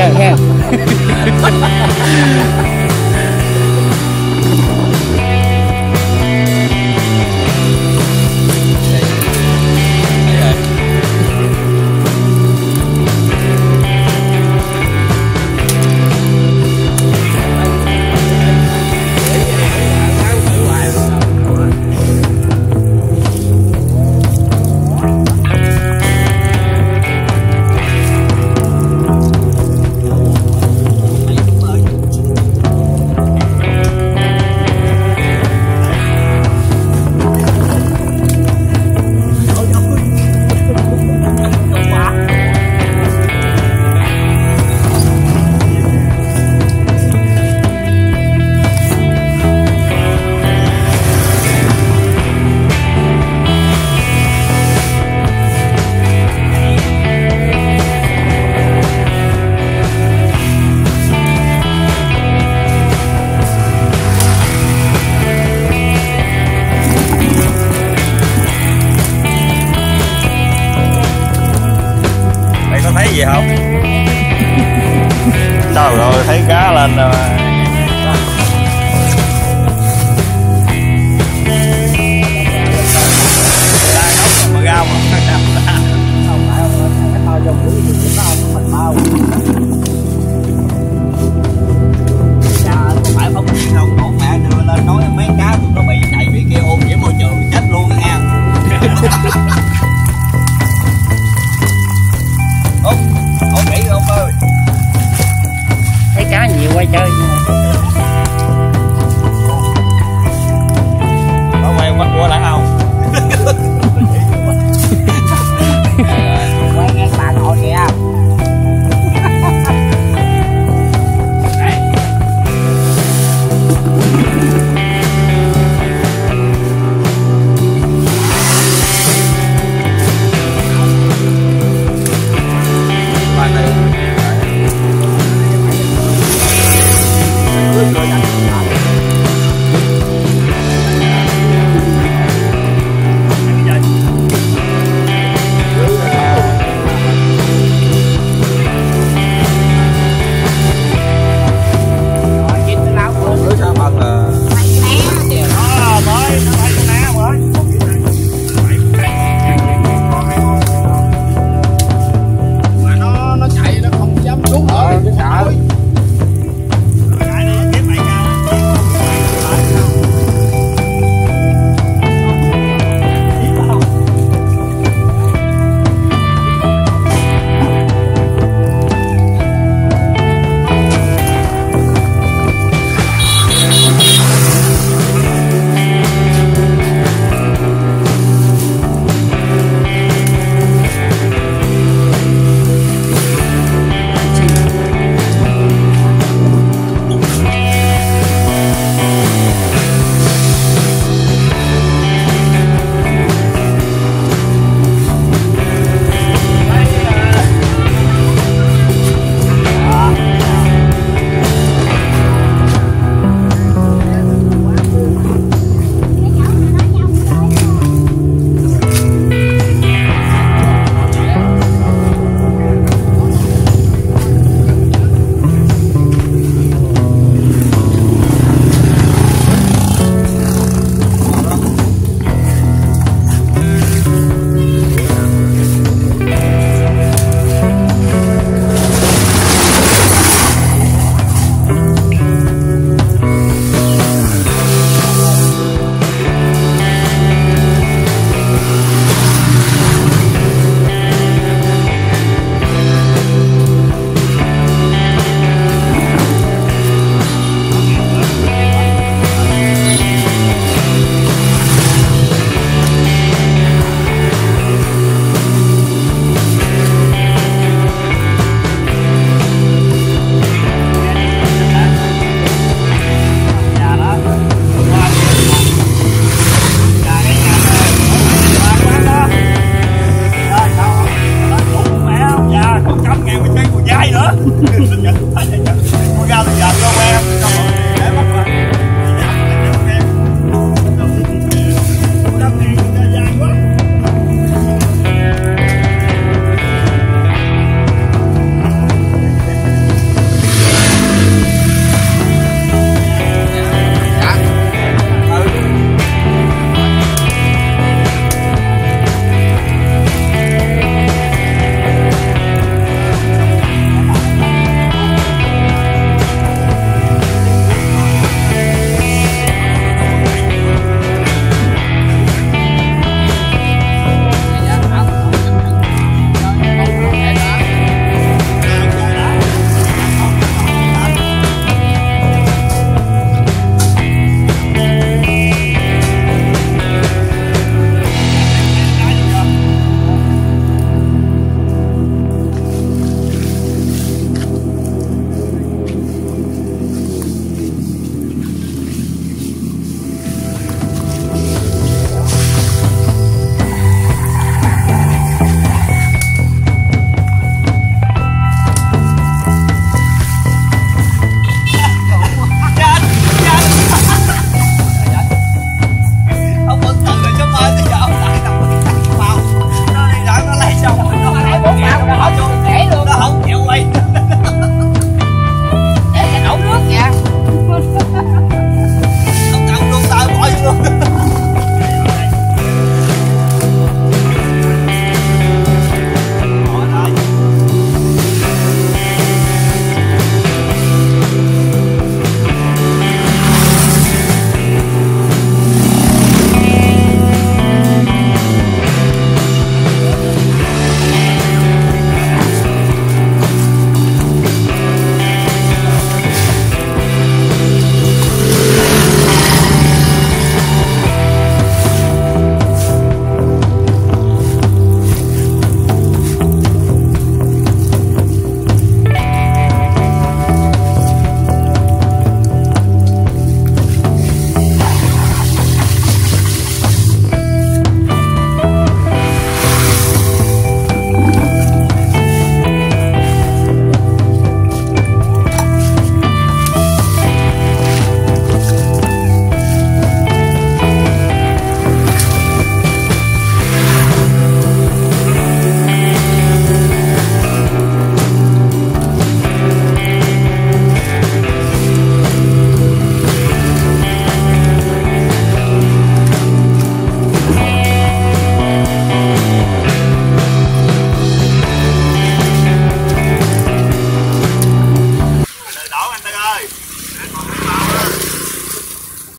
嘿嘿，đâu rồi thấy cá lên rồi mà. subscribe cho kênh Ghiền Mì Gõ Để không bỏ lỡ những video hấp